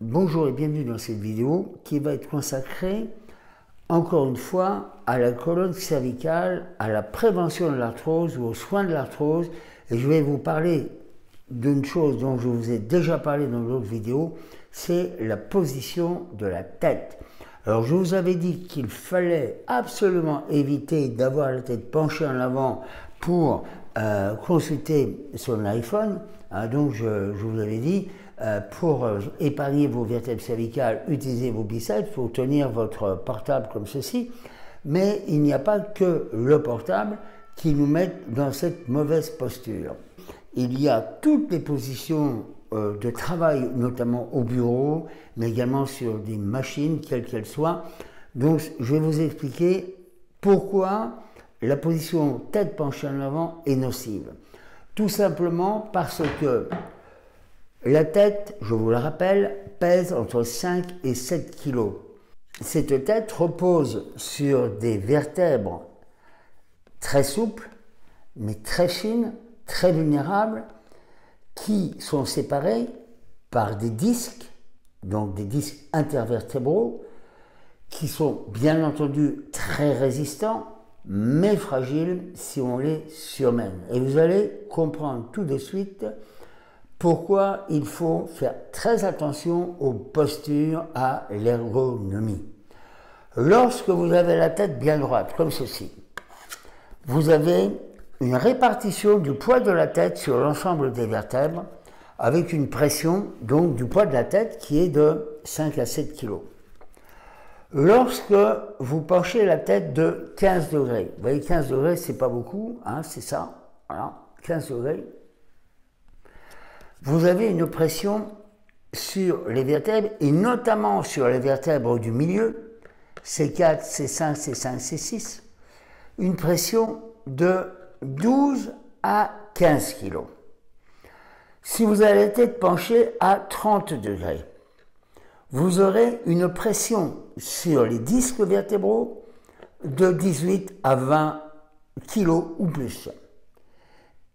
Bonjour et bienvenue dans cette vidéo qui va être consacrée encore une fois à la colonne cervicale, à la prévention de l'arthrose ou aux soins de l'arthrose. Et je vais vous parler d'une chose dont je vous ai déjà parlé dans d'autres vidéos, c'est la position de la tête. Alors je vous avais dit qu'il fallait absolument éviter d'avoir la tête penchée en avant pour euh, consulter son iPhone. Hein, donc je, vous avais dit, euh, pour euh, épargner vos vertèbres cervicales, utilisez vos biceps pour tenir votre portable comme ceci. Mais il n'y a pas que le portable qui nous met dans cette mauvaise posture. Il y a toutes les positions euh, de travail, notamment au bureau, mais également sur des machines, quelles qu'elles soient. Donc, je vais vous expliquer pourquoi la position tête penchée en avant est nocive. Tout simplement parce que la tête, je vous le rappelle, pèse entre 5 et 7 kg. Cette tête repose sur des vertèbres très souples, mais très fines, très vulnérables, qui sont séparés par des disques, donc des disques intervertébraux, qui sont bien entendu très résistants, mais fragiles si on les surmène. Et vous allez comprendre tout de suite pourquoi il faut faire très attention aux postures, à l'ergonomie? Lorsque vous avez la tête bien droite, comme ceci, vous avez une répartition du poids de la tête sur l'ensemble des vertèbres avec une pression donc du poids de la tête qui est de 5 à 7 kg. Lorsque vous penchez la tête de 15 degrés, vous voyez 15 degrés c'est pas beaucoup, hein, c'est ça, voilà, 15 degrés, vous avez une pression sur les vertèbres et notamment sur les vertèbres du milieu, C4, C5, C5, C6, une pression de 12 à 15 kg. Si vous avez la tête à 30 degrés, vous aurez une pression sur les disques vertébraux de 18 à 20 kg ou plus.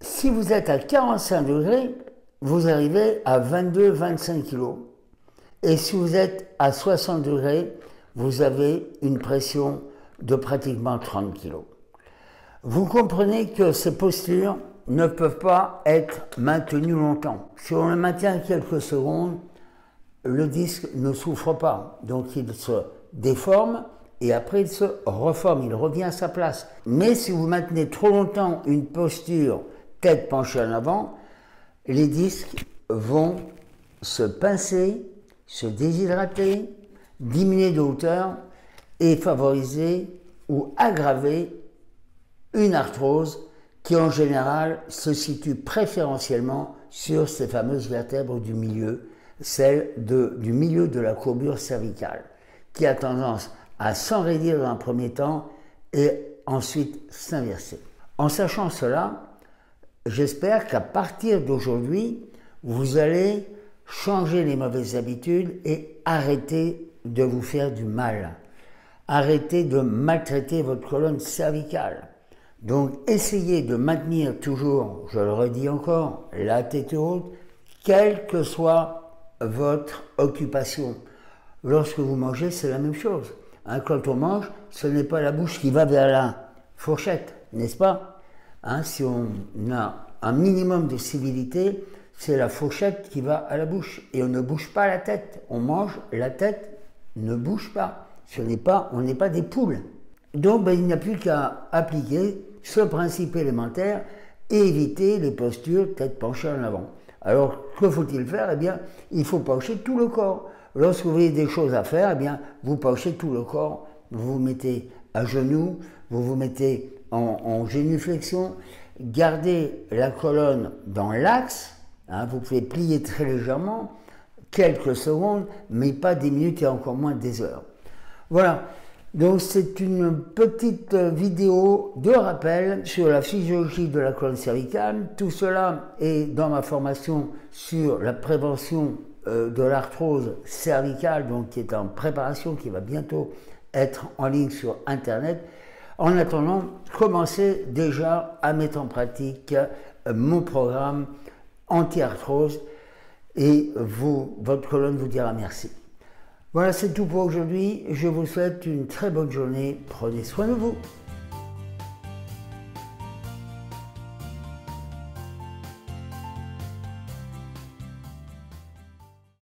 Si vous êtes à 45 degrés, vous arrivez à 22-25 kg. Et si vous êtes à 60 degrés, vous avez une pression de pratiquement 30 kg. Vous comprenez que ces postures ne peuvent pas être maintenues longtemps. Si on le maintient quelques secondes, le disque ne souffre pas. Donc il se déforme et après il se reforme, il revient à sa place. Mais si vous maintenez trop longtemps une posture tête penchée en avant, les disques vont se pincer, se déshydrater, diminuer de hauteur et favoriser ou aggraver une arthrose qui en général se situe préférentiellement sur ces fameuses vertèbres du milieu, celle du milieu de la courbure cervicale, qui a tendance à s'enraidir dans un premier temps et ensuite s'inverser. En sachant cela, j'espère qu'à partir d'aujourd'hui, vous allez changer les mauvaises habitudes et arrêter de vous faire du mal. Arrêter de maltraiter votre colonne cervicale. Donc essayez de maintenir toujours, je le redis encore, la tête haute, quelle que soit votre occupation. Lorsque vous mangez, c'est la même chose. Hein, quand on mange, ce n'est pas la bouche qui va vers la fourchette, n'est-ce pas? Hein, Si on a un minimum de civilité, c'est la fourchette qui va à la bouche. Et on ne bouge pas la tête. On mange, la tête ne bouge pas. Ce n'est pas, on n'est pas des poules. Donc ben, il n'y a plus qu'à appliquer ce principe élémentaire et éviter les postures tête penchée en avant. Alors, que faut-il faire? Eh bien, il faut pencher tout le corps. Lorsque vous avez des choses à faire, eh bien, vous penchez tout le corps. Vous vous mettez à genoux, vous vous mettez en, génuflexion, gardez la colonne dans l'axe. Hein, vous pouvez plier très légèrement, quelques secondes, mais pas des minutes et encore moins des heures. Voilà. Donc c'est une petite vidéo de rappel sur la physiologie de la colonne cervicale. Tout cela est dans ma formation sur la prévention euh, de l'arthrose cervicale, donc qui est en préparation, qui va bientôt être en ligne sur Internet. En attendant, commencez déjà à mettre en pratique euh, mon programme anti-arthrose et votre colonne vous dira merci. Voilà, c'est tout pour aujourd'hui. Je vous souhaite une très bonne journée. Prenez soin de vous.